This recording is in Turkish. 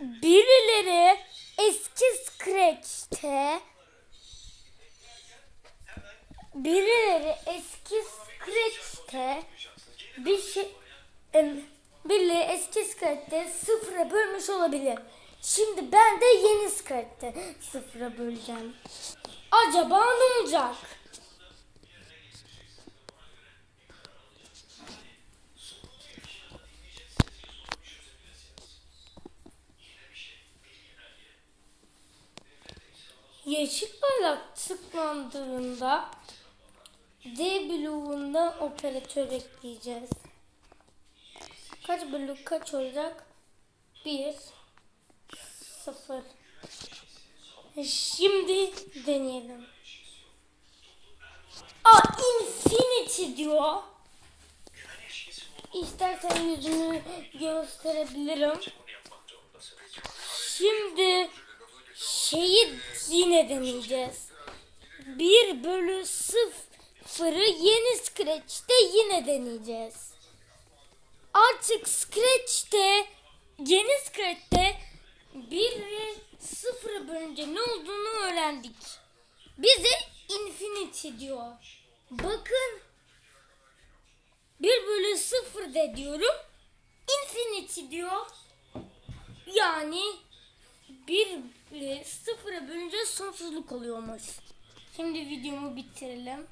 birileri eski Scratch'te birileri eski Scratch'te bir şey birileri eski Scratch'te sıfıra bölmüş olabilir. Şimdi ben de yeni Scratch'te sıfıra böleceğim. Acaba ne olacak? Yeşil bayrak tıklandığında D bloğunda operatör ekleyeceğiz. Kaç blok kaç olacak? 1 0 Şimdi deneyelim. Aa infinity diyor. İstersen yüzünü gösterebilirim. Şimdi şeyi yine deneyeceğiz. 1 bölü 0'ı yeni Scratch'te yine deneyeceğiz. Artık Scratch'te yeni Scratch'te 1 ve 0'ı bölünce ne olduğunu öğrendik. Bize infinity diyor. Bakın 1 bölü 0 de diyorum. Infinity diyor. Yani 1 ile 0'a bölünce sonsuzluk oluyormuş. Şimdi videomu bitirelim.